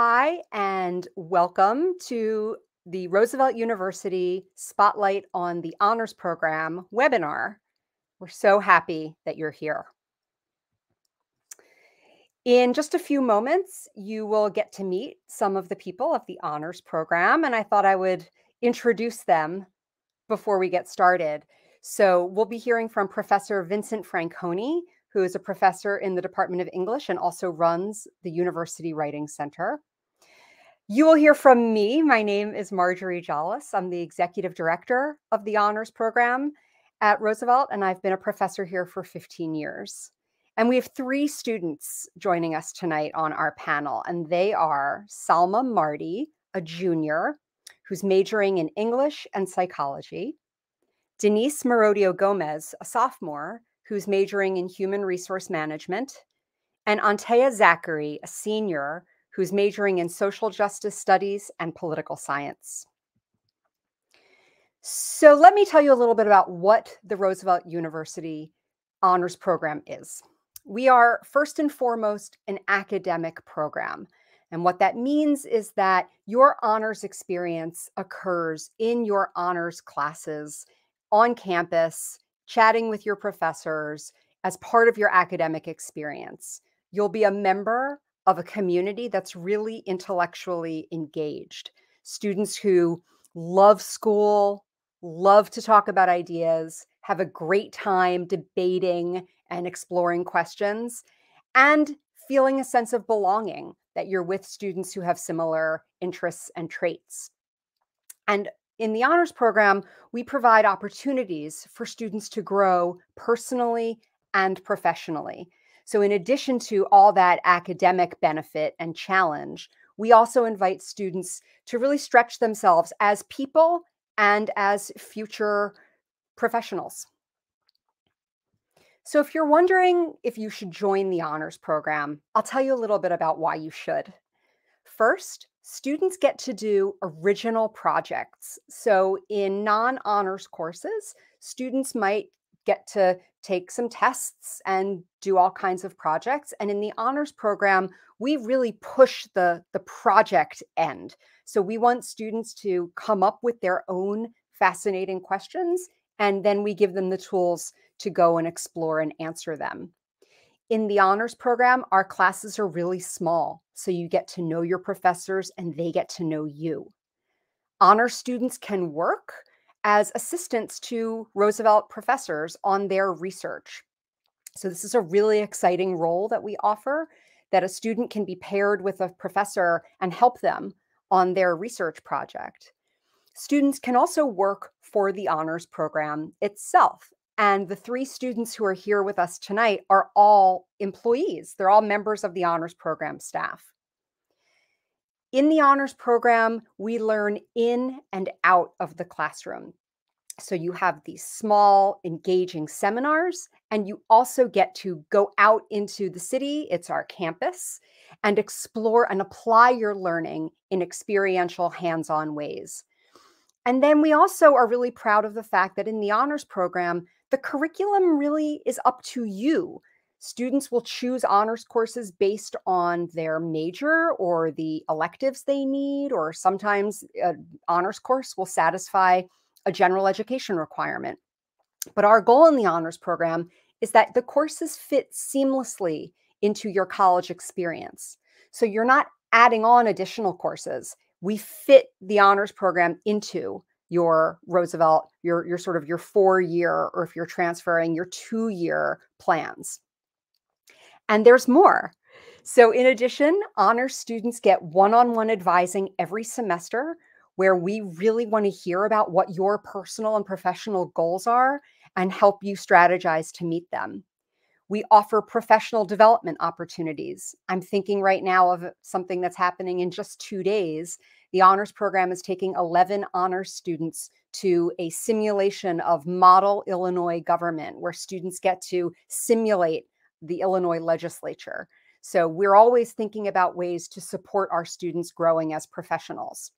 Hi, and welcome to the Roosevelt University Spotlight on the Honors Program webinar. We're so happy that you're here. In just a few moments, you will get to meet some of the people of the Honors Program, and I thought I would introduce them before we get started. So we'll be hearing from Professor Vincent Franconi, who is a professor in the Department of English and also runs the University Writing Center. You will hear from me. My name is Marjorie Jolles. I'm the executive director of the honors program at Roosevelt, and I've been a professor here for 15 years. And we have three students joining us tonight on our panel, and they are Salma Marty, a junior who's majoring in English and psychology, Denise Merodio Gomez, a sophomore who's majoring in human resource management, and Antea Zachary, a senior who's majoring in social justice studies and political science. So, let me tell you a little bit about what the Roosevelt University Honors Program is. We are first and foremost an academic program. And what that means is that your honors experience occurs in your honors classes on campus, chatting with your professors as part of your academic experience. You'll be a member of a community that's really intellectually engaged. Students who love school, love to talk about ideas, have a great time debating and exploring questions, and feeling a sense of belonging that you're with students who have similar interests and traits. And in the honors program, we provide opportunities for students to grow personally and professionally. So, in addition to all that academic benefit and challenge, we also invite students to really stretch themselves as people and as future professionals. So, if you're wondering if you should join the honors program, I'll tell you a little bit about why you should. First, students get to do original projects. So, in non honors courses, students might get to take some tests and do all kinds of projects. And in the honors program, we really push the, the project end. So we want students to come up with their own fascinating questions, and then we give them the tools to go and explore and answer them. In the honors program, our classes are really small, so you get to know your professors and they get to know you. Honor students can work as assistants to Roosevelt professors on their research. So, this is a really exciting role that we offer that a student can be paired with a professor and help them on their research project. Students can also work for the honors program itself. And the three students who are here with us tonight are all employees, they're all members of the honors program staff. In the honors program, we learn in and out of the classroom. So you have these small, engaging seminars, and you also get to go out into the city, it's our campus, and explore and apply your learning in experiential, hands on ways. And then we also are really proud of the fact that in the honors program, the curriculum really is up to you. Students will choose honors courses based on their major or the electives they need, or sometimes an honors course will satisfy a general education requirement. But our goal in the honors program is that the courses fit seamlessly into your college experience. So you're not adding on additional courses. We fit the honors program into your Roosevelt, your, your sort of your four year, or if you're transferring, your two year plans. And there's more. So, in addition, honors students get one on one advising every semester where we really want to hear about what your personal and professional goals are and help you strategize to meet them. We offer professional development opportunities. I'm thinking right now of something that's happening in just two days. The honors program is taking 11 honors students to a simulation of model Illinois government where students get to simulate the Illinois legislature. So we're always thinking about ways to support our students growing as professionals.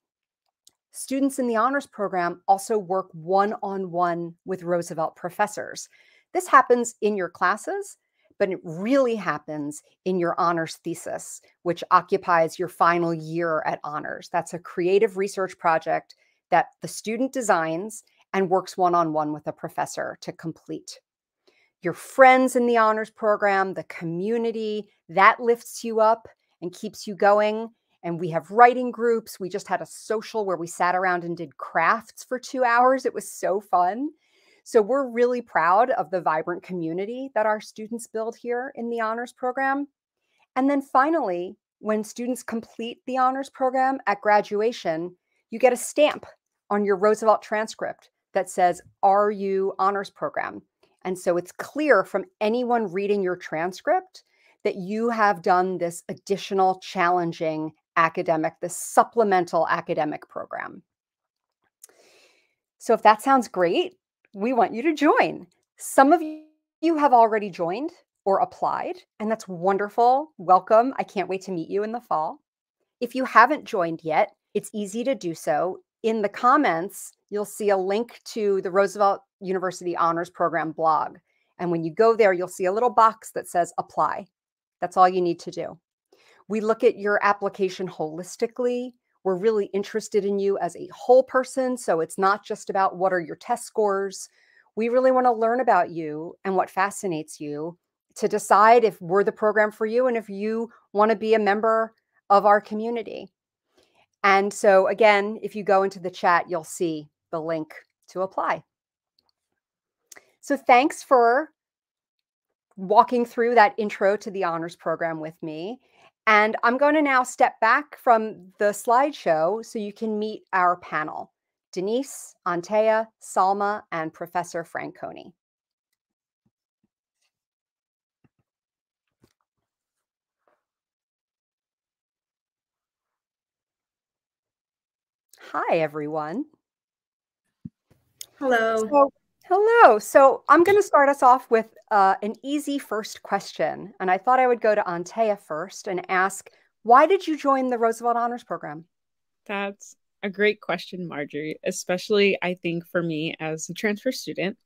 Students in the honors program also work one on one with Roosevelt professors. This happens in your classes, but it really happens in your honors thesis, which occupies your final year at honors. That's a creative research project that the student designs and works one on one with a professor to complete. Your friends in the honors program, the community, that lifts you up and keeps you going. And we have writing groups. We just had a social where we sat around and did crafts for two hours. It was so fun. So we're really proud of the vibrant community that our students build here in the honors program. And then finally, when students complete the honors program at graduation, you get a stamp on your Roosevelt transcript that says, RU honors program? And so it's clear from anyone reading your transcript that you have done this additional challenging academic, this supplemental academic program. So if that sounds great, we want you to join. Some of you have already joined or applied, and that's wonderful. Welcome. I can't wait to meet you in the fall. If you haven't joined yet, it's easy to do so. In the comments, you'll see a link to the Roosevelt University Honors Program blog. And when you go there, you'll see a little box that says apply. That's all you need to do. We look at your application holistically. We're really interested in you as a whole person. So it's not just about what are your test scores. We really want to learn about you and what fascinates you to decide if we're the program for you and if you want to be a member of our community. And so, again, if you go into the chat, you'll see the link to apply. So, thanks for walking through that intro to the honors program with me. And I'm going to now step back from the slideshow so you can meet our panel Denise, Antea, Salma, and Professor Franconi. Hi, everyone. Hello. So, hello. So I'm going to start us off with uh, an easy first question. And I thought I would go to Antea first and ask, why did you join the Roosevelt Honors Program? That's a great question, Marjorie, especially I think for me as a transfer student.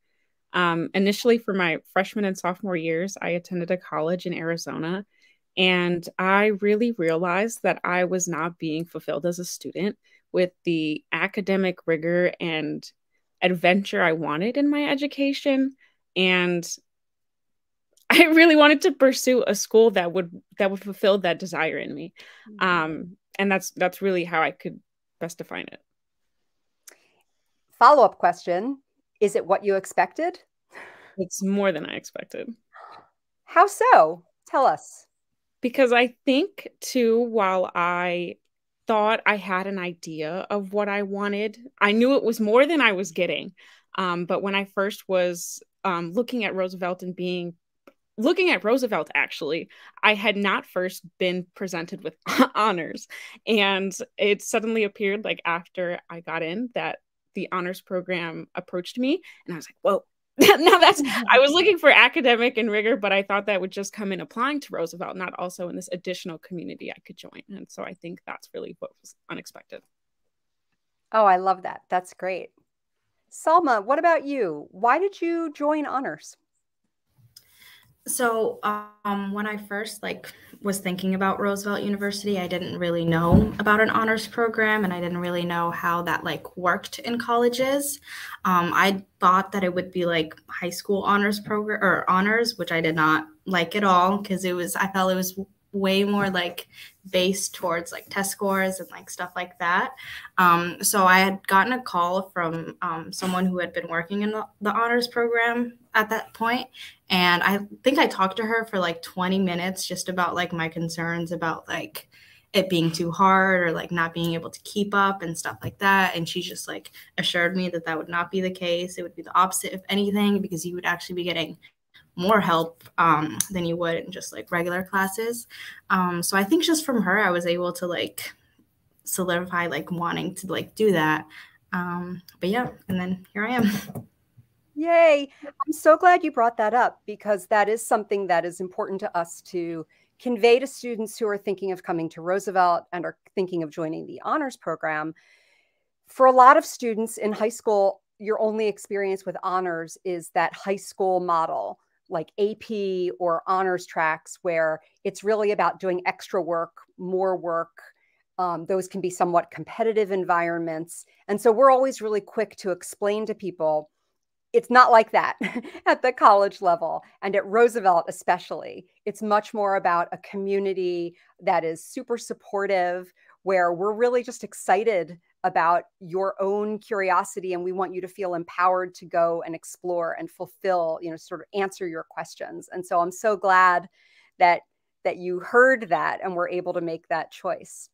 Um, initially, for my freshman and sophomore years, I attended a college in Arizona, and I really realized that I was not being fulfilled as a student with the academic rigor and adventure I wanted in my education. And I really wanted to pursue a school that would that would fulfill that desire in me. Mm-hmm. Um, and that's that's really how I could best define it. Follow-up question. Is it what you expected? It's more than I expected. How so? Tell us. Because I think too, while I thought I had an idea of what I wanted. I knew it was more than I was getting. Um, but when I first was um, looking at Roosevelt and being looking at Roosevelt, actually, I had not first been presented with honors. And it suddenly appeared like after I got in that the honors program approached me. And I was like, whoa, now that's I was looking for academic and rigor, but I thought that would just come in applying to Roosevelt, not also in this additional community I could join. And so I think that's really what was unexpected. Oh, I love that. That's great. Salma, what about you? Why did you join honors? So, um, when I first like was thinking about Roosevelt University, I didn't really know about an honors program, and I didn't really know how that like worked in colleges. Um, I thought that it would be like high school honors program or honors, which I did not like at all because it was I felt it was way more like based towards like test scores and like stuff like that. Um, so I had gotten a call from um, someone who had been working in the, the, honors program at that point, and I think I talked to her for like 20 minutes just about like my concerns about like it being too hard or like not being able to keep up and stuff like that. And she just like assured me that that would not be the case. It would be the opposite, if anything, because you would actually be getting more help um, than you would in just like regular classes. Um, so I think just from her, I was able to like solidify like wanting to like do that. Um, but yeah, and then here I am. Yay. I'm so glad you brought that up because that is something that is important to us to convey to students who are thinking of coming to Roosevelt and are thinking of joining the honors program. For a lot of students in high school, your only experience with honors is that high school model like AP or honors tracks where it's really about doing extra work, more work. Um, those can be somewhat competitive environments. And so we're always really quick to explain to people it's not like that at the college level and at Roosevelt, especially. It's much more about a community that is super supportive, where we're really just excited about your own curiosity and we want you to feel empowered to go and explore and fulfill you know sort of answer your questions and so i'm so glad that that you heard that and were able to make that choice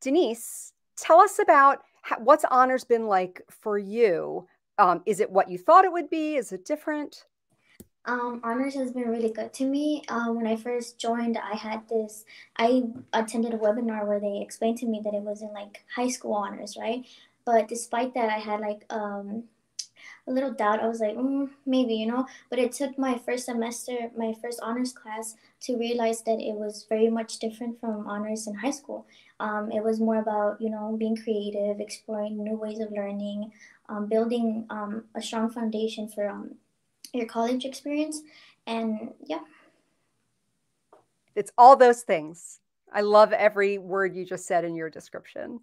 denise tell us about how, what's honors been like for you um, is it what you thought it would be is it different um, honors has been really good to me. Um, when I first joined, I had this. I attended a webinar where they explained to me that it was in like high school honors, right? But despite that, I had like um, a little doubt. I was like, mm, maybe, you know. But it took my first semester, my first honors class, to realize that it was very much different from honors in high school. Um, it was more about, you know, being creative, exploring new ways of learning, um, building um, a strong foundation for um, your college experience. And yeah. It's all those things. I love every word you just said in your description.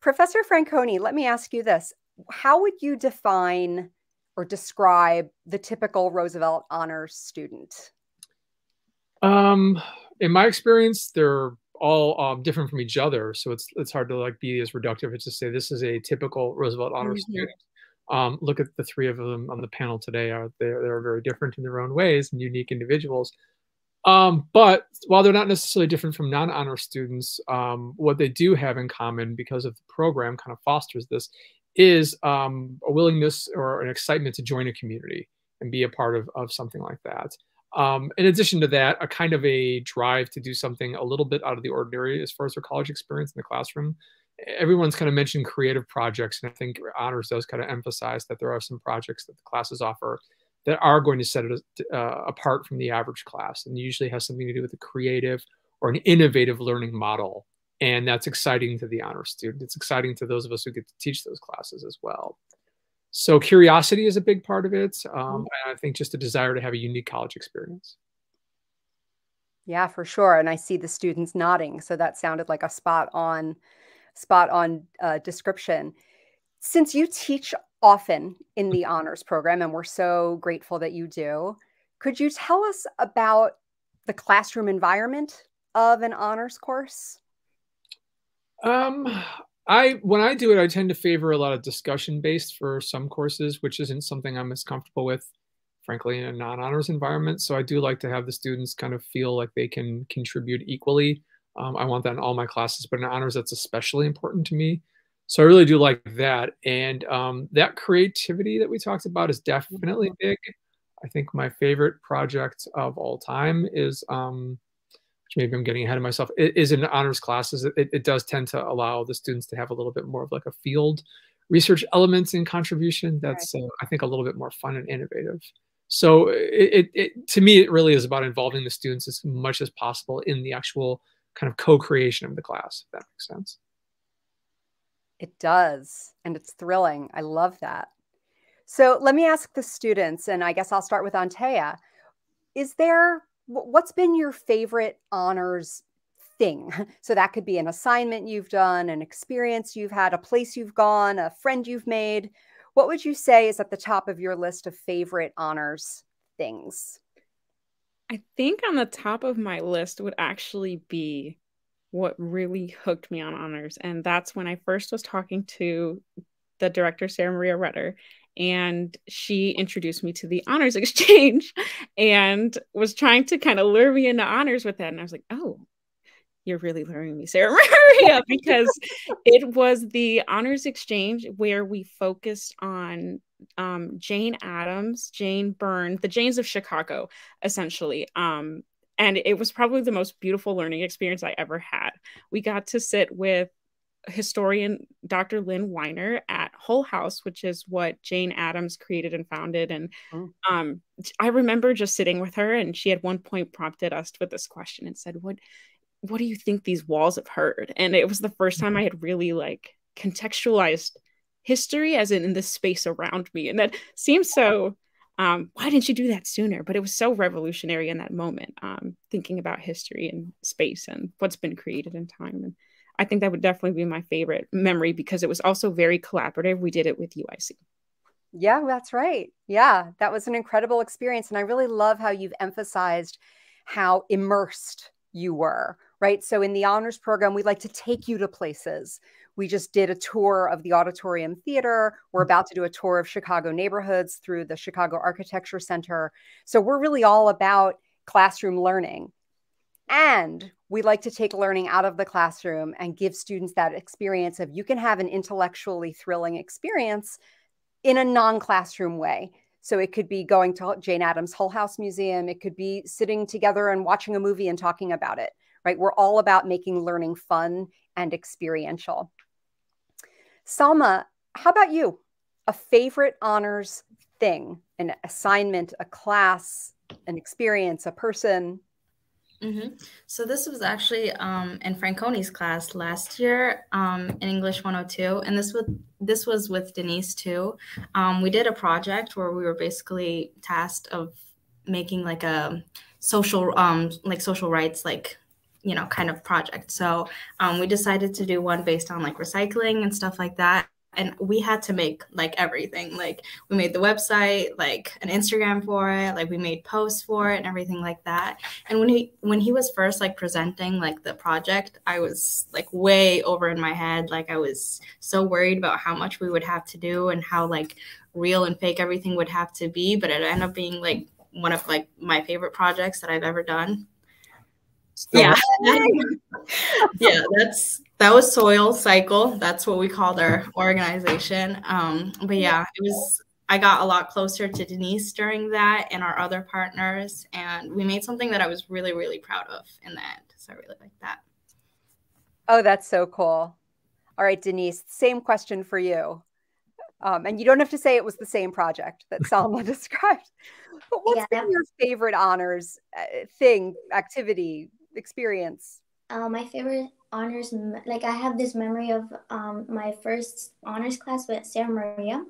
Professor Franconi, let me ask you this. How would you define or describe the typical Roosevelt honors student? Um, in my experience, they're all um, different from each other, so it's it's hard to like be as reductive as to say this is a typical Roosevelt honor mm -hmm. student. Um, look at the three of them on the panel today. Are they they're very different in their own ways and unique individuals. Um, but while they're not necessarily different from non-honor students, um, what they do have in common because of the program kind of fosters this is um, a willingness or an excitement to join a community and be a part of, of something like that. Um, in addition to that, a kind of a drive to do something a little bit out of the ordinary as far as their college experience in the classroom everyone's kind of mentioned creative projects, and I think honors does kind of emphasize that there are some projects that the classes offer that are going to set it uh, apart from the average class, and usually has something to do with a creative or an innovative learning model, and that's exciting to the honor student. It's exciting to those of us who get to teach those classes as well. So curiosity is a big part of it, um, mm-hmm. and I think just a desire to have a unique college experience. Yeah, for sure. And I see the students nodding. So that sounded like a spot on spot on uh, description. Since you teach often in the honors program, and we're so grateful that you do, could you tell us about the classroom environment of an honors course? Um, I when I do it, I tend to favor a lot of discussion based for some courses, which isn't something I'm as comfortable with, frankly, in a non-honors environment. So I do like to have the students kind of feel like they can contribute equally um, I want that in all my classes, but in honors, that's especially important to me. So I really do like that. And um, that creativity that we talked about is definitely mm-hmm. big. I think my favorite project of all time is, um, maybe I'm getting ahead of myself, is in honors classes. It, it does tend to allow the students to have a little bit more of like a field research elements in contribution. That's, uh, I think, a little bit more fun and innovative. So it, it, it, to me, it really is about involving the students as much as possible in the actual kind of co-creation of the class, if that makes sense. It does. And it's thrilling. I love that. So let me ask the students, and I guess I'll start with Antea. Is there, what's been your favorite honors thing? So that could be an assignment you've done, an experience you've had, a place you've gone, a friend you've made. What would you say is at the top of your list of favorite honors things? I think on the top of my list would actually be what really hooked me on honors. And that's when I first was talking to the director, Sarah Maria Rudder, and she introduced me to the honors exchange and was trying to kind of lure me into honors with that. And I was like, oh, you're really luring me, Sarah Maria, because it was the honors exchange where we focused on um, Jane Addams, Jane Byrne, the Janes of Chicago, essentially. Um, and it was probably the most beautiful learning experience I ever had. We got to sit with historian Dr. Lynn Weiner at Hull House, which is what Jane Addams created and founded. And oh. um, I remember just sitting with her, and she at one point prompted us with this question and said, "What, what do you think these walls have heard?" And it was the first time I had really like contextualized history as in, in the space around me and that seems so um, why didn't you do that sooner? But it was so revolutionary in that moment, um, thinking about history and space and what's been created in time. And I think that would definitely be my favorite memory because it was also very collaborative. We did it with UIC. Yeah, that's right. Yeah, that was an incredible experience. And I really love how you've emphasized how immersed you were, right? So in the honors program, we like to take you to places. We just did a tour of the Auditorium Theater. We're about to do a tour of Chicago neighborhoods through the Chicago Architecture Center. So we're really all about classroom learning. And we like to take learning out of the classroom and give students that experience of you can have an intellectually thrilling experience in a non classroom way. So it could be going to Jane Addams Hull House Museum. It could be sitting together and watching a movie and talking about it, right? We're all about making learning fun and experiential. Salma, how about you? A favorite honors thing, an assignment, a class, an experience, a person? Mm-hmm. So this was actually um, in Franconi's class last year um, in English 102, and this was this was with Denise too. Um, we did a project where we were basically tasked of making like a social um, like social rights like you know kind of project. So um, we decided to do one based on like recycling and stuff like that and we had to make like everything. Like we made the website like an instagram for it like we made posts for it and everything like that. And when he when he was first like presenting like the project i was like way over in my head. Like i was so worried about how much we would have to do and how like real and fake everything would have to be. But it ended up being like one of like my favorite projects that i've ever done yeah. yeah that's that was soil cycle. That's what we called our organization. Um, but yeah. it was i got a lot closer to denise during that and our other partners and we made something that i was really really proud of in the end so i really like that. Oh that's so cool. All right denise same question for you. Um, and you don't have to say it was the same project that salma described but what's yeah, been your favorite honors uh, thing activity experience? Uh, my favorite honors, like I have this memory of um, my first honors class with Sarah Maria.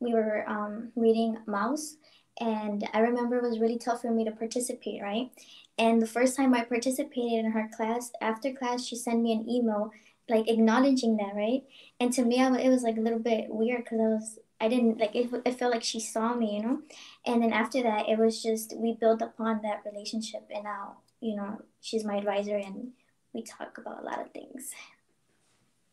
We were um, reading Maus, and I remember it was really tough for me to participate, right? And the first time I participated in her class, after class, she sent me an email like acknowledging that, right? And to me, it was like a little bit weird because I was I didn't like it, it felt like she saw me, you know? And then after that, it was just we built upon that relationship and now you know, she's my advisor and we talk about a lot of things.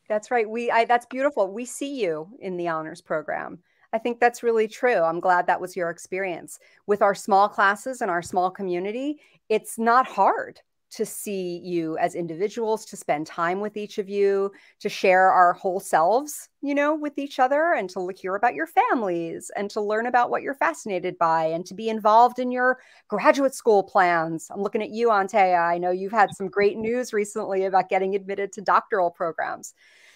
That's right. We I that's beautiful. We see you in the honors program. I think that's really true. I'm glad that was your experience. With our small classes and our small community, it's not hard to see you as individuals, to spend time with each of you, to share our whole selves, you know, with each other, and to hear about your families and to learn about what you're fascinated by and to be involved in your graduate school plans. I'm looking at you, Antea. I know you've had some great news recently about getting admitted to doctoral programs.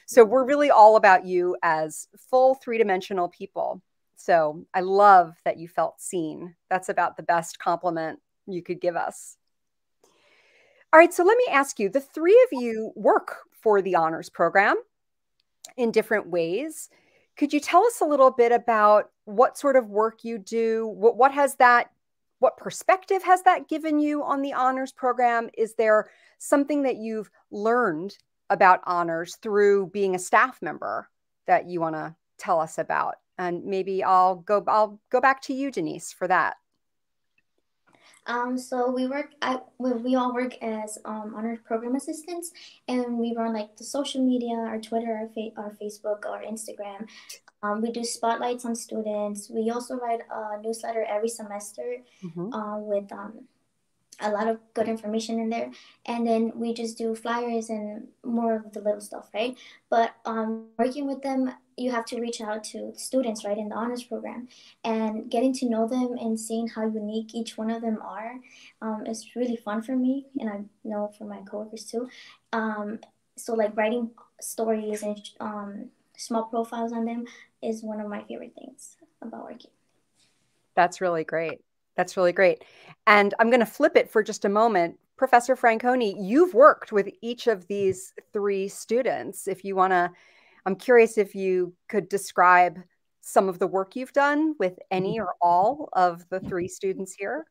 So we're really all about you as full three dimensional people. So I love that you felt seen. That's about the best compliment you could give us. All right, so let me ask you the three of you work for the honors program in different ways. Could you tell us a little bit about what sort of work you do? What, what has that, what perspective has that given you on the honors program? Is there something that you've learned about honors through being a staff member that you want to tell us about? And maybe I'll go, I'll go back to you, Denise, for that. Um, so we work at we, we all work as um, honor program assistants, and we run like the social media, our Twitter, our, fa- our Facebook, our Instagram. Um, we do spotlights on students. We also write a newsletter every semester mm-hmm. uh, with um, a lot of good information in there and then we just do flyers and more of the little stuff right but um, working with them you have to reach out to students right in the honors program and getting to know them and seeing how unique each one of them are um, is really fun for me and i know for my coworkers too um, so like writing stories and um, small profiles on them is one of my favorite things about working that's really great that's really great. And I'm going to flip it for just a moment. Professor Franconi, you've worked with each of these three students. If you want to, I'm curious if you could describe some of the work you've done with any or all of the three students here?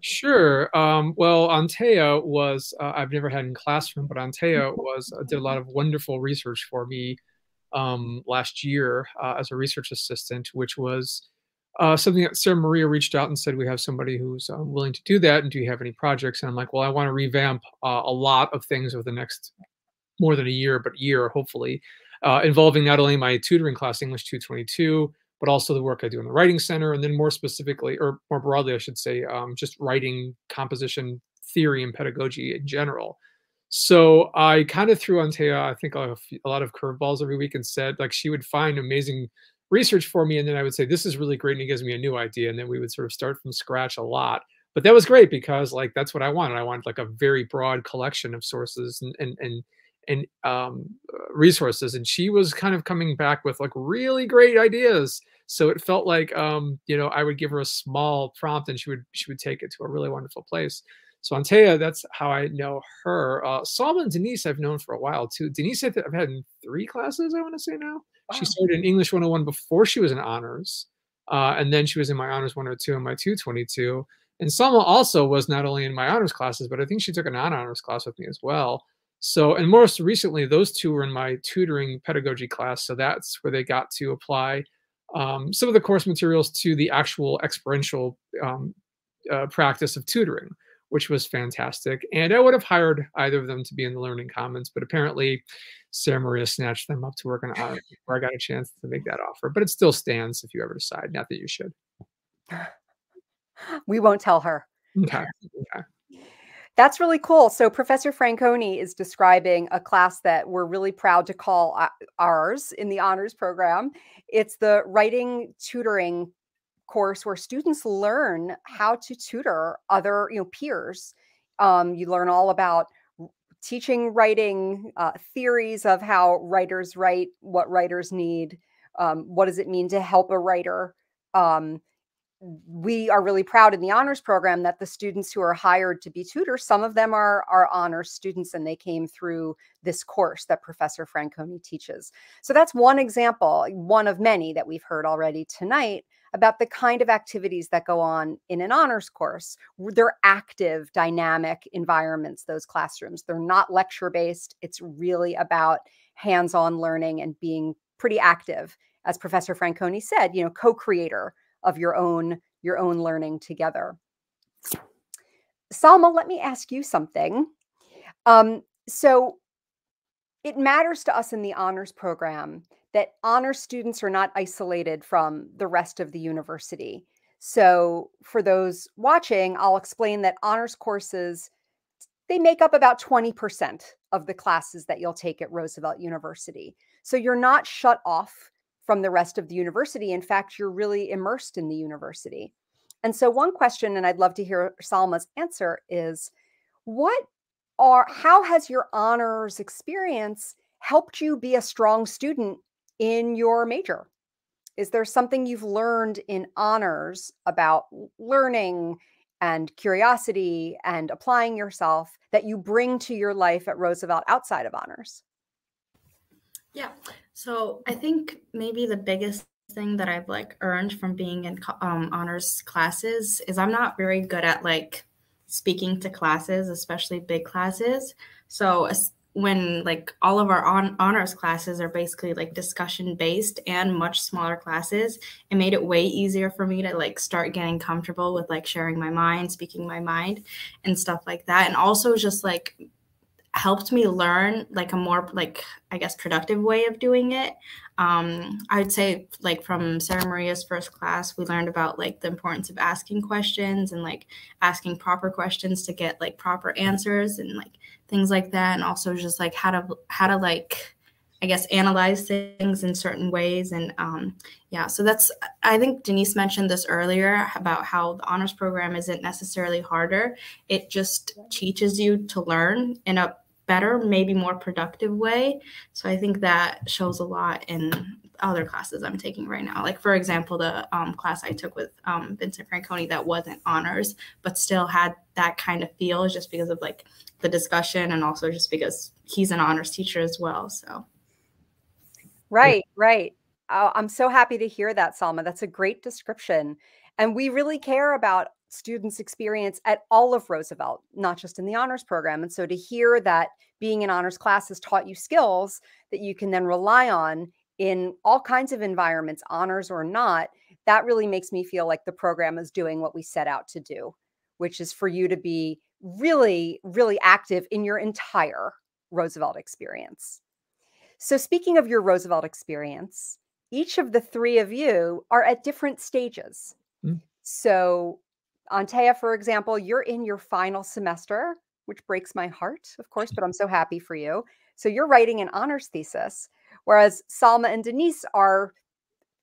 Sure. Um, well, Antea was, uh, I've never had in classroom, but Antea was, uh, did a lot of wonderful research for me um, last year uh, as a research assistant, which was uh, something that Sarah Maria reached out and said, we have somebody who's uh, willing to do that. And do you have any projects? And I'm like, well, I want to revamp uh, a lot of things over the next more than a year, but year, hopefully, involving not only my tutoring class, English 222, but also the work I do in the Writing Center, and then more specifically, or more broadly, I should say, um, just writing composition theory and pedagogy in general. So I kind of threw Antea, I think, a, a lot of curveballs every week and said, like, she would find amazing research for me, and then I would say, this is really great, and it gives me a new idea, and then we would sort of start from scratch a lot. But that was great because, like, that's what I wanted. I wanted like a very broad collection of sources and and and and um, resources and she was kind of coming back with like really great ideas. So it felt like um, you know i would give her a small prompt and she would she would take it to a really wonderful place. So antea that's how i know her. Uh, salma and denise i've known for a while too. Denise i've had in three classes i want to say now. Wow. she started in english 101 before she was in honors uh, and then she was in my honors 102 and my 222 and Salma also was not only in my honors classes, but I think she took a non-honors class with me as well. So, and most recently, those two were in my tutoring pedagogy class. So that's where they got to apply um, some of the course materials to the actual experiential um, uh, practice of tutoring, which was fantastic. And I would have hired either of them to be in the Learning Commons, but apparently Sarah Maria snatched them up to work on it before I got a chance to make that offer. But it still stands if you ever decide, not that you should. We won't tell her. Okay. okay. That's really cool. So Professor Franconi is describing a class that we're really proud to call ours in the honors program. It's the writing tutoring course where students learn how to tutor other, you know, peers. Um, you learn all about teaching writing, uh, theories of how writers write, what writers need, um, what does it mean to help a writer. Um, we are really proud in the honors program that the students who are hired to be tutors, some of them are, are honors students and they came through this course that Professor Franconi teaches. So that's one example, one of many that we've heard already tonight about the kind of activities that go on in an honors course. They're active, dynamic environments, those classrooms. They're not lecture based. It's really about hands on learning and being pretty active. As Professor Franconi said, you know, co creator of your own your own learning together. Salma, let me ask you something. Um, so it matters to us in the honors program that honor students are not isolated from the rest of the university. So for those watching, I'll explain that honors courses they make up about 20% of the classes that you'll take at Roosevelt University. So you're not shut off from the rest of the university. In fact, you're really immersed in the university. And so, one question, and I'd love to hear Salma's answer, is what are, how has your honors experience helped you be a strong student in your major? Is there something you've learned in honors about learning and curiosity and applying yourself that you bring to your life at Roosevelt outside of honors? Yeah. So I think maybe the biggest thing that I've like earned from being in um, honors classes is I'm not very good at like speaking to classes, especially big classes. So when like all of our on honors classes are basically like discussion based and much smaller classes, it made it way easier for me to like start getting comfortable with like sharing my mind, speaking my mind, and stuff like that. And also just like helped me learn like a more like i guess productive way of doing it. Um, i'd say like from sarah maria's first class we learned about like the importance of asking questions and like asking proper questions to get like proper answers and like things like that. And also just like how to how to like I guess analyze things in certain ways. And um, yeah, so that's, I think Denise mentioned this earlier about how the honors program isn't necessarily harder. It just teaches you to learn in a better, maybe more productive way. So I think that shows a lot in other classes I'm taking right now. Like for example, the um, class I took with um, Vincent Franconi that wasn't honors, but still had that kind of feel just because of like the discussion and also just because he's an honors teacher as well. So Right, right. Oh, I'm so happy to hear that, Salma. That's a great description. And we really care about students' experience at all of Roosevelt, not just in the honors program. And so to hear that being in honors class has taught you skills that you can then rely on in all kinds of environments, honors or not, that really makes me feel like the program is doing what we set out to do, which is for you to be really, really active in your entire Roosevelt experience. So, speaking of your Roosevelt experience, each of the three of you are at different stages. Mm. So, Antea, for example, you're in your final semester, which breaks my heart, of course, but I'm so happy for you. So, you're writing an honors thesis, whereas Salma and Denise are,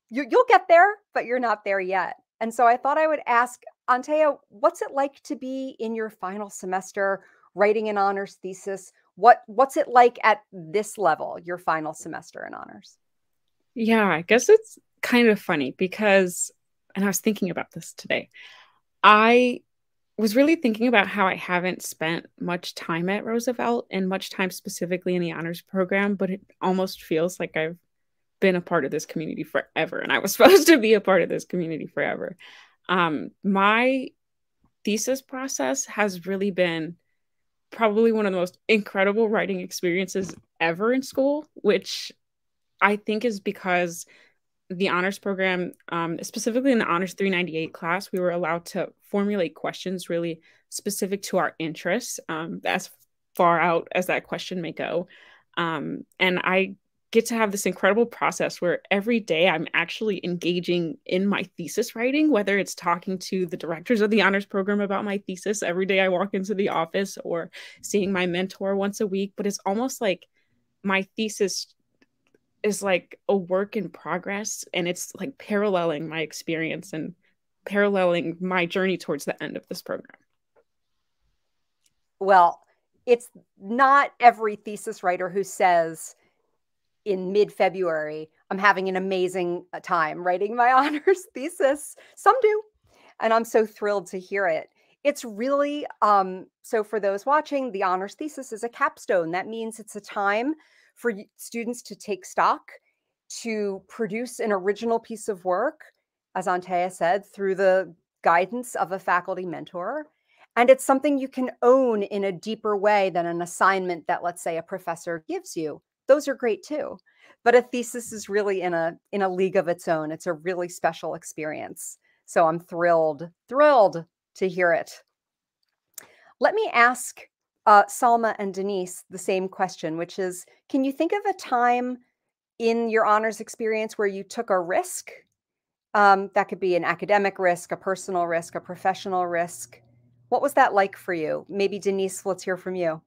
you, you'll get there, but you're not there yet. And so I thought I would ask Antea, what's it like to be in your final semester writing an honors thesis? What what's it like at this level, your final semester in honors? Yeah, I guess it's kind of funny because and I was thinking about this today. I was really thinking about how I haven't spent much time at Roosevelt and much time specifically in the honors program, but it almost feels like I've been a part of this community forever and I was supposed to be a part of this community forever. Um, my thesis process has really been probably one of the most incredible writing experiences ever in school, which I think is because the honors program, um, specifically in the honors 398 class, we were allowed to formulate questions really specific to our interests, um, as far out as that question may go. Um, and I get to have this incredible process where every day I'm actually engaging in my thesis writing, whether it's talking to the directors of the honors program about my thesis every day I walk into the office or seeing my mentor once a week. But it's almost like my thesis is like a work in progress and it's like paralleling my experience and paralleling my journey towards the end of this program. Well, it's not every thesis writer who says, in mid February, I'm having an amazing uh, time writing my honors thesis. Some do. And I'm so thrilled to hear it. It's really, um, so for those watching, the honors thesis is a capstone. That means it's a time for students to take stock, to produce an original piece of work, as Antea said, through the guidance of a faculty mentor. And it's something you can own in a deeper way than an assignment that, let's say, a professor gives you those are great too but a thesis is really in a in a league of its own it's a really special experience so i'm thrilled thrilled to hear it. Let me ask uh, salma and denise the same question which is can you think of a time in your honors experience where you took a risk? Um, that could be an academic risk a personal risk a professional risk. What was that like for you? Maybe denise let's hear from you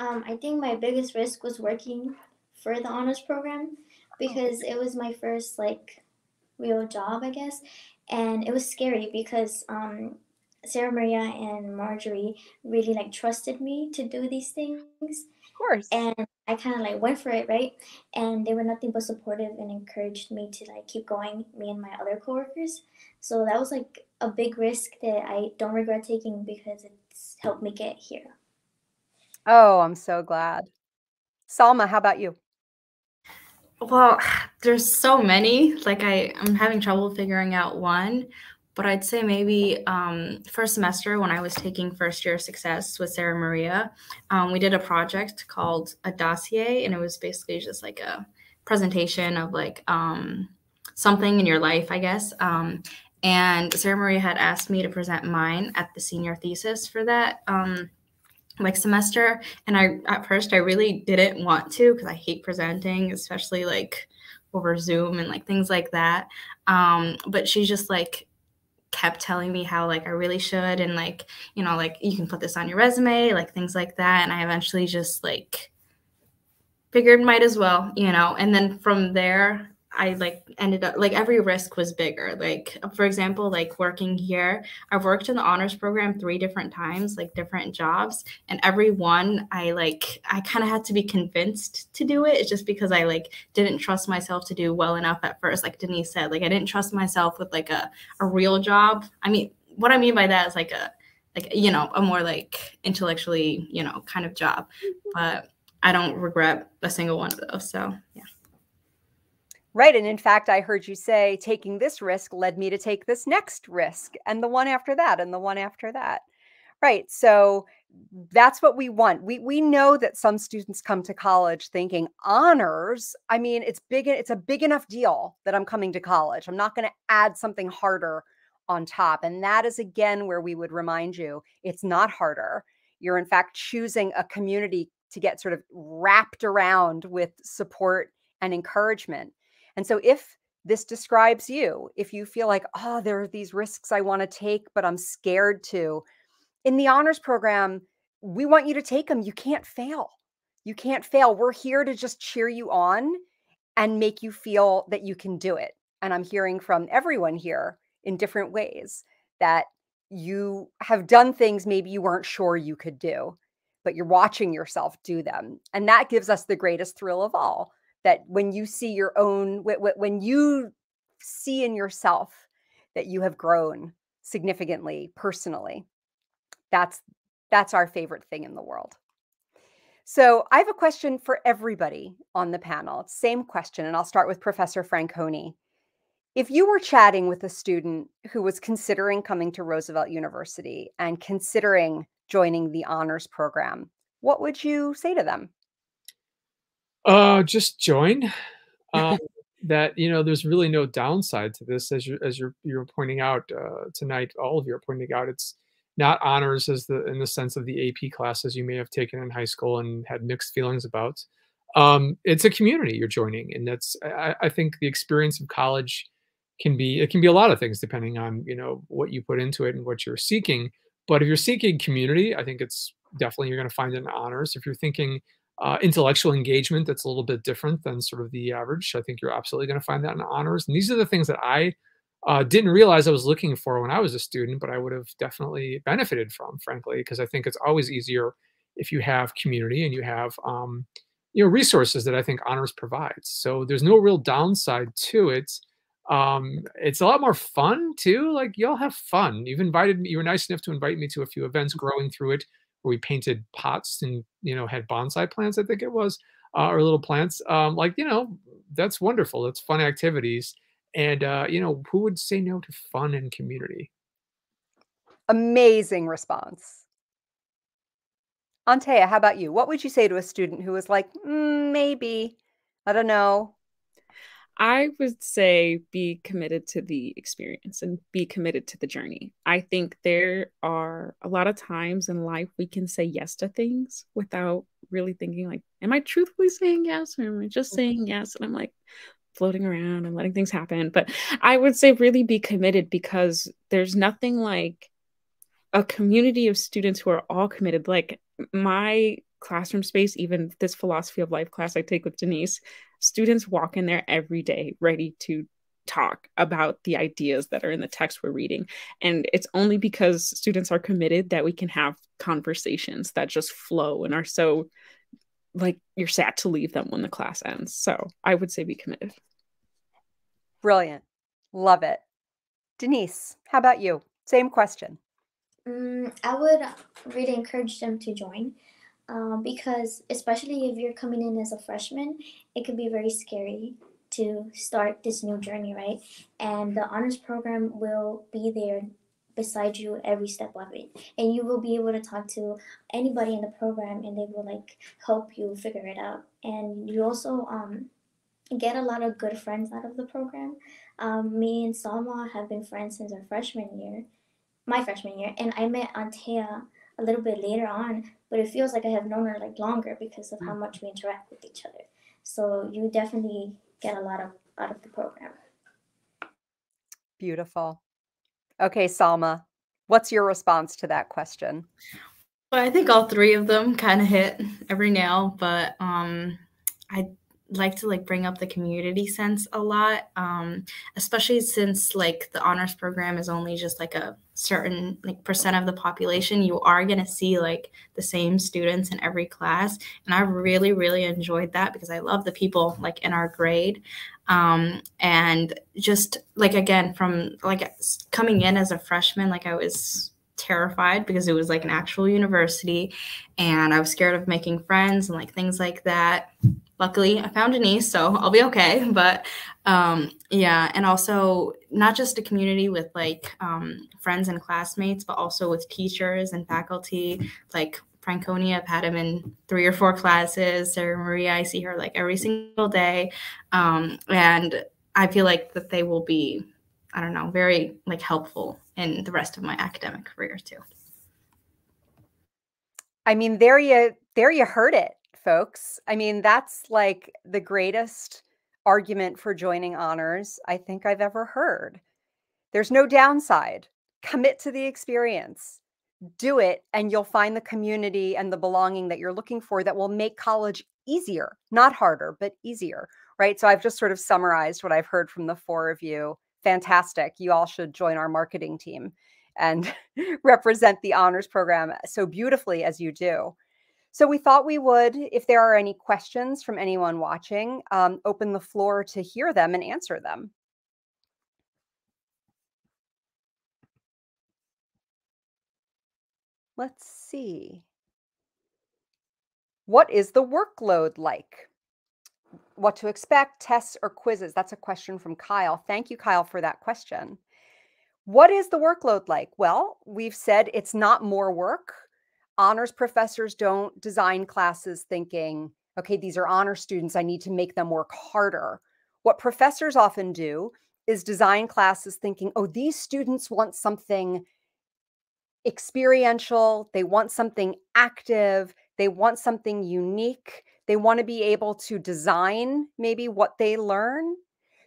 um, I think my biggest risk was working for the honors program because it was my first like real job, I guess, and it was scary because um, Sarah Maria and Marjorie really like trusted me to do these things. Of course. And I kind of like went for it, right? And they were nothing but supportive and encouraged me to like keep going, me and my other coworkers. So that was like a big risk that I don't regret taking because it's helped me get here. Oh, I'm so glad. Salma, how about you? Well, there's so many. Like I, I'm having trouble figuring out one, but I'd say maybe um, first semester when I was taking first year success with Sarah Maria, um, we did a project called a dossier, and it was basically just like a presentation of like um, something in your life, I guess. Um, and Sarah Maria had asked me to present mine at the senior thesis for that um, like semester and i at first i really didn't want to because i hate presenting especially like over zoom and like things like that. Um but she just like kept telling me how like i really should and like you know like you can put this on your resume like things like that and i eventually just like figured might as well you know and then from there I like ended up like every risk was bigger. Like for example, like working here, I've worked in the honors program three different times, like different jobs, and every one I like I kind of had to be convinced to do it. It's just because I like didn't trust myself to do well enough at first. Like Denise said, like I didn't trust myself with like a a real job. I mean, what I mean by that is like a like you know a more like intellectually you know kind of job, mm-hmm. but I don't regret a single one of those. So yeah. Right. And in fact, I heard you say taking this risk led me to take this next risk and the one after that and the one after that. Right. So that's what we want. We we know that some students come to college thinking honors. I mean, it's big it's a big enough deal that I'm coming to college. I'm not going to add something harder on top. And that is again where we would remind you it's not harder. You're in fact choosing a community to get sort of wrapped around with support and encouragement. And so if this describes you, if you feel like, oh, there are these risks I want to take, but I'm scared to, in the honors program, we want you to take them. You can't fail. You can't fail. We're here to just cheer you on and make you feel that you can do it. And I'm hearing from everyone here in different ways that you have done things maybe you weren't sure you could do, but you're watching yourself do them. And that gives us the greatest thrill of all that when you see your own, when you see in yourself that you have grown significantly personally, that's that's our favorite thing in the world. So I have a question for everybody on the panel. Same question, and I'll start with Professor Franconi. If you were chatting with a student who was considering coming to Roosevelt University and considering joining the honors program, what would you say to them? Uh, just join. Um, that you know, there's really no downside to this, as you as you're you're pointing out uh, tonight. All of you are pointing out it's not honors as the in the sense of the AP classes you may have taken in high school and had mixed feelings about. Um, it's a community you're joining, and that's I, I think the experience of college can be it can be a lot of things depending on you know what you put into it and what you're seeking. But if you're seeking community, I think it's definitely you're going to find it in honors. If you're thinking uh, intellectual engagement, that's a little bit different than sort of the average. I think you're absolutely going to find that in honors. And these are the things that I uh, didn't realize I was looking for when I was a student, but I would have definitely benefited from, frankly, because I think it's always easier if you have community and you have um, you know resources that I think honors provides. So there's no real downside to it. Um, it's a lot more fun too. Like y'all have fun. You've invited me. You were nice enough to invite me to a few events growing through it, where we painted pots and you know had bonsai plants. I think it was, uh, or little plants. Um, like you know, that's wonderful. That's fun activities and, uh, you know, who would say no to fun and community? Amazing response. Antea, how about you? What would you say to a student who was like, mm, maybe, I don't know? I would say be committed to the experience and be committed to the journey. I think there are a lot of times in life we can say yes to things without really thinking like, am I truthfully saying yes or am I just mm-hmm. saying yes? And I'm like, floating around and letting things happen. But I would say really be committed because there's nothing like a community of students who are all committed. Like my classroom space, even this philosophy of life class I take with Denise, students walk in there every day ready to talk about the ideas that are in the text we're reading. And it's only because students are committed that we can have conversations that just flow and are so like you're sad to leave them when the class ends. So I would say be committed. Brilliant. Love it. Denise, how about you? Same question. Mm, I would really encourage them to join uh, because, especially if you're coming in as a freshman, it can be very scary to start this new journey, right? And the honors program will be there beside you every step of it. And you will be able to talk to anybody in the program and they will like help you figure it out. And you also um get a lot of good friends out of the program. Um, me and salma have been friends since our freshman year my freshman year and i met antea a little bit later on but it feels like i have known her like longer because of how mm. much we interact with each other so you definitely get a lot of out of the program beautiful Okay, Salma, what's your response to that question? Well, I think all three of them kind of hit every nail, but um, I like to like bring up the community sense a lot um especially since like the honors program is only just like a certain like percent of the population you are going to see like the same students in every class and i really really enjoyed that because i love the people like in our grade um and just like again from like coming in as a freshman like i was terrified because it was like an actual university and I was scared of making friends and like things like that. Luckily I found Denise, so I'll be okay. But um, yeah, and also not just a community with like um, friends and classmates, but also with teachers and faculty. Like Franconi, I've had him in three or four classes. Sarah Maria, I see her like every single day, um, and I feel like that they will be, I don't know, very like helpful in the rest of my academic career too. I mean, there you there you heard it folks. I mean, that's like the greatest argument for joining honors I think I've ever heard. There's no downside. Commit to the experience. Do it, and you'll find the community and the belonging that you're looking for that will make college easier, not harder, but easier, right? So I've just sort of summarized what I've heard from the four of you. Fantastic. You all should join our marketing team and represent the honors program so beautifully as you do. So we thought we would, if there are any questions from anyone watching, um, open the floor to hear them and answer them. Let's see. What is the workload like? What to expect, tests or quizzes? That's a question from Kyle. Thank you, Kyle, for that question. What is the workload like? Well, we've said it's not more work honors professors don't design classes thinking, okay, these are honor students. I need to make them work harder. What professors often do is design classes thinking, oh, these students want something experiential, they want something active, they want something unique, they want to be able to design maybe what they learn.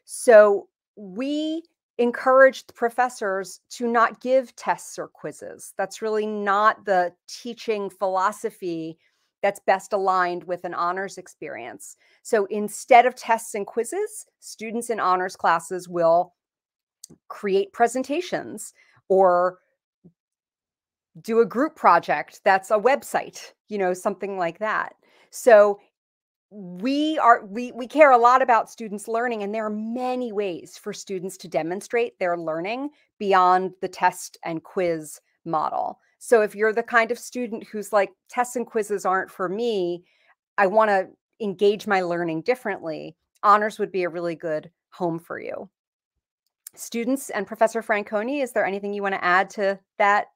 So we encouraged professors to not give tests or quizzes. That's really not the teaching philosophy that's best aligned with an honors experience. So instead of tests and quizzes, students in honors classes will create presentations or do a group project that's a website, you know, something like that. So we are we we care a lot about students learning and there are many ways for students to demonstrate their learning beyond the test and quiz model. So if you're the kind of student who's like tests and quizzes aren't for me i want to engage my learning differently honors would be a really good home for you. Students and professor franconi is there anything you want to add to that?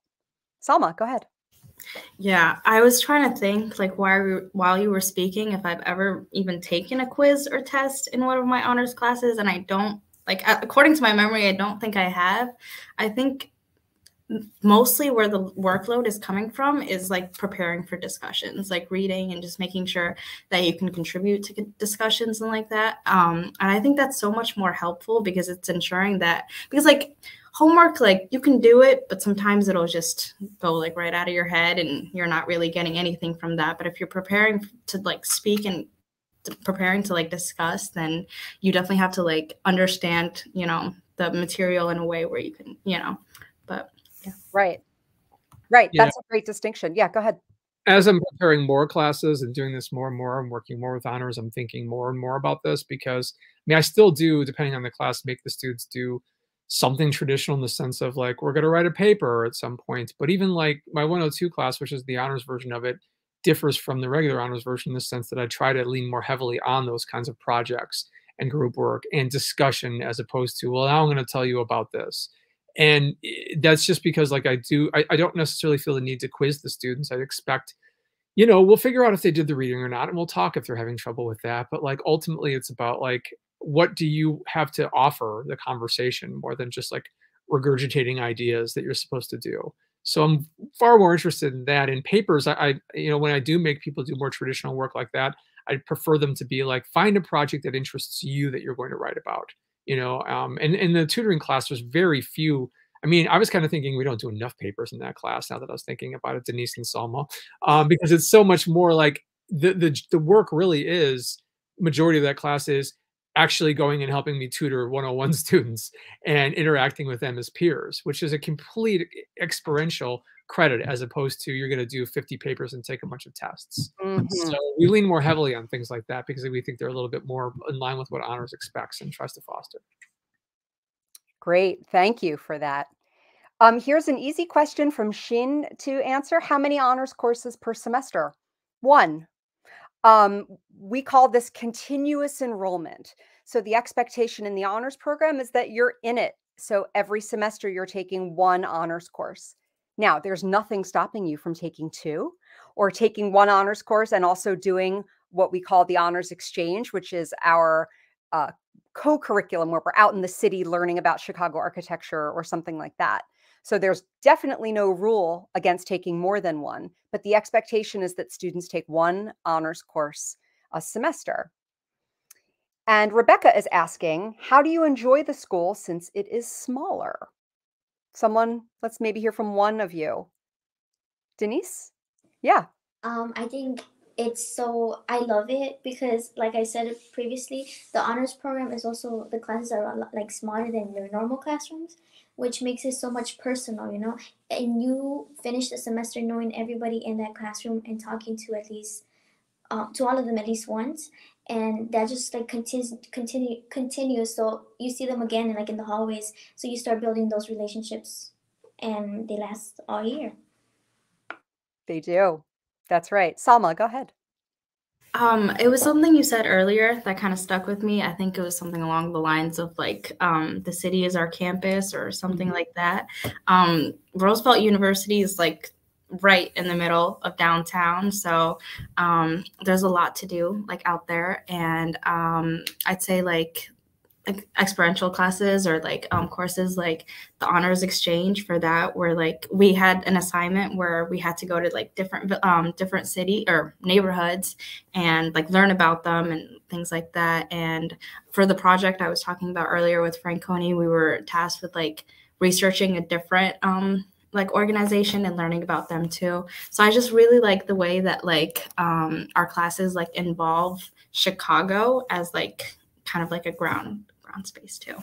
Salma go ahead yeah, I was trying to think like while while you were speaking if I've ever even taken a quiz or test in one of my honors classes and I don't like according to my memory I don't think I have. I think mostly where the workload is coming from is like preparing for discussions like reading and just making sure that you can contribute to discussions and like that um and i think that's so much more helpful because it's ensuring that because like homework like you can do it but sometimes it'll just go like right out of your head and you're not really getting anything from that. But if you're preparing to like speak and preparing to like discuss then you definitely have to like understand you know the material in a way where you can you know but yeah. Right. Right. Yeah. that's a great distinction. Yeah go ahead. As i'm preparing more classes and doing this more and more i'm working more with honors i'm thinking more and more about this because i mean i still do depending on the class make the students do something traditional in the sense of like we're going to write a paper at some point but even like my 102 class which is the honors version of it differs from the regular honors version in the sense that i try to lean more heavily on those kinds of projects and group work and discussion as opposed to well now i'm going to tell you about this. And eh, that's just because like i do I, I don't necessarily feel the need to quiz the students. I expect you know we'll figure out if they did the reading or not and we'll talk if they're having trouble with that but like ultimately it's about like what do you have to offer the conversation more than just like regurgitating ideas that you're supposed to do? So i'm far more interested in that. In papers I, I, you know when i do make people do more traditional work like that i prefer them to be like find a project that interests you that you're going to write about you know um, and in the tutoring class there's very few I mean, I was kind of thinking we don't do enough papers in that class now that I was thinking about it, Denise and Salma, um, because it's so much more like the, the the work really is majority of that class is actually going and helping me tutor 101 students and interacting with them as peers, which is a complete experiential credit as opposed to you're going to do 50 papers and take a bunch of tests. Mm-hmm. So we lean more heavily on things like that because we think they're a little bit more in line with what honors expects and tries to foster. Great. Thank you for that. Um, here's an easy question from Shin to answer. How many honors courses per semester? One. Um, we call this continuous enrollment. So the expectation in the honors program is that you're in it. So every semester you're taking one honors course. Now, there's nothing stopping you from taking two or taking one honors course and also doing what we call the honors exchange, which is our uh, co curriculum where we're out in the city learning about Chicago architecture or something like that. So there's definitely no rule against taking more than one, but the expectation is that students take one honors course a semester. And Rebecca is asking, how do you enjoy the school since it is smaller? Someone, let's maybe hear from one of you. Denise? Yeah. Um, I think it's so I love it because like I said previously, the honors program is also the classes are lot, like smaller than your normal classrooms, which makes it so much personal, you know. And you finish the semester knowing everybody in that classroom and talking to at least uh, to all of them at least once and that just like continues continue continues. So you see them again and like in the hallways. So you start building those relationships and they last all year. They do that's right salma go ahead um, it was something you said earlier that kind of stuck with me. I think it was something along the lines of like um, the city is our campus or something mm-hmm. like that. Um, Roosevelt University is like right in the middle of downtown. So um, there's a lot to do like out there. And um, I'd say like like experiential classes or like um, courses like the honors exchange for that where like we had an assignment where we had to go to like different um, different city or neighborhoods and like learn about them and things like that and for the project i was talking about earlier with franconi we were tasked with like researching a different um, like organization and learning about them too. So I just really like the way that like um, our classes like involve Chicago as like kind of like a ground ground space too.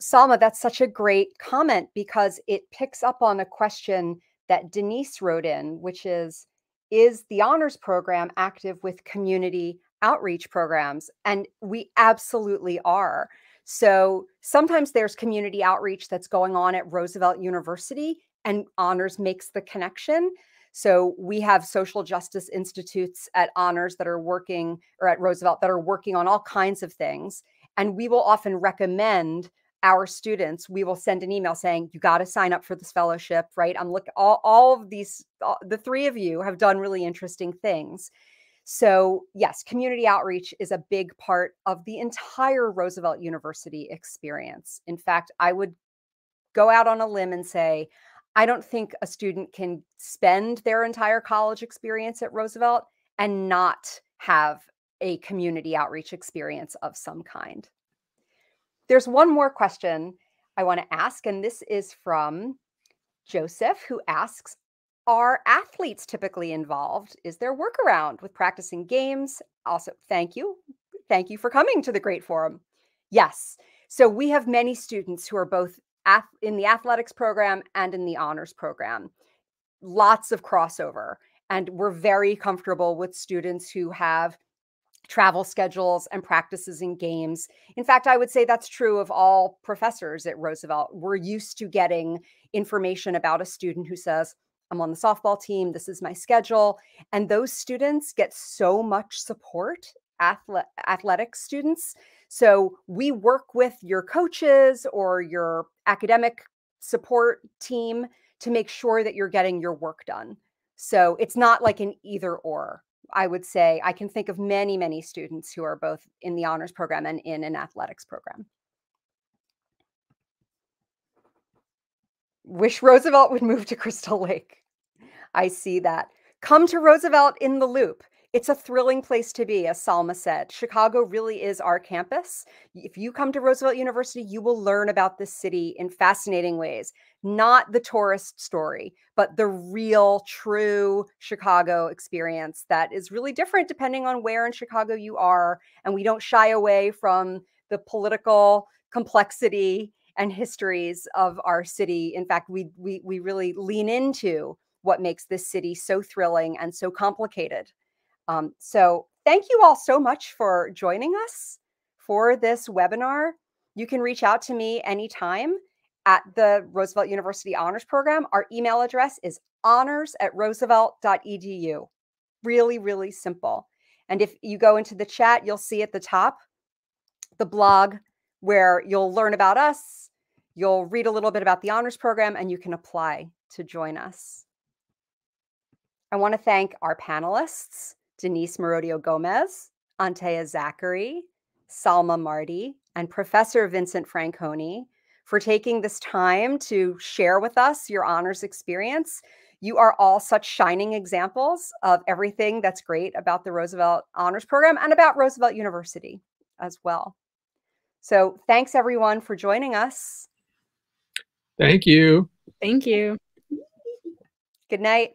Salma, that's such a great comment because it picks up on a question that Denise wrote in, which is Is the honors program active with community outreach programs? And we absolutely are. So sometimes there's community outreach that's going on at Roosevelt University, and honors makes the connection. So we have social justice institutes at honors that are working or at Roosevelt that are working on all kinds of things. And we will often recommend our students, we will send an email saying, you got to sign up for this fellowship, right? I'm looking, all, all of these, all, the three of you have done really interesting things. So, yes, community outreach is a big part of the entire Roosevelt University experience. In fact, I would go out on a limb and say, I don't think a student can spend their entire college experience at Roosevelt and not have a community outreach experience of some kind. There's one more question I want to ask, and this is from Joseph, who asks are athletes typically involved? Is there workaround with practicing games? Also, thank you. Thank you for coming to the Great Forum. Yes. So we have many students who are both in the athletics program and in the honors program. Lots of crossover. And we're very comfortable with students who have travel schedules and practices and games. In fact, I would say that's true of all professors at Roosevelt. We're used to getting information about a student who says, I'm on the softball team. This is my schedule. And those students get so much support, athle- athletic students. So we work with your coaches or your academic support team to make sure that you're getting your work done. So it's not like an either or. I would say I can think of many, many students who are both in the honors program and in an athletics program. Wish Roosevelt would move to Crystal Lake. I see that. Come to Roosevelt in the Loop. It's a thrilling place to be, as Salma said. Chicago really is our campus. If you come to Roosevelt University, you will learn about this city in fascinating ways. Not the tourist story, but the real, true Chicago experience that is really different depending on where in Chicago you are. And we don't shy away from the political complexity and histories of our city. In fact, we we we really lean into what makes this city so thrilling and so complicated. Um, so thank you all so much for joining us for this webinar. You can reach out to me anytime at the Roosevelt University Honors Program. Our email address is honors at roosevelt.edu. Really, really simple. And if you go into the chat, you'll see at the top the blog where you'll learn about us, you'll read a little bit about the honors program, and you can apply to join us. I want to thank our panelists, Denise Merodio Gomez, Antea Zachary, Salma Marty, and Professor Vincent Franconi for taking this time to share with us your honors experience. You are all such shining examples of everything that's great about the Roosevelt Honors Program and about Roosevelt University as well. So thanks everyone for joining us. Thank you. Thank you. Good night.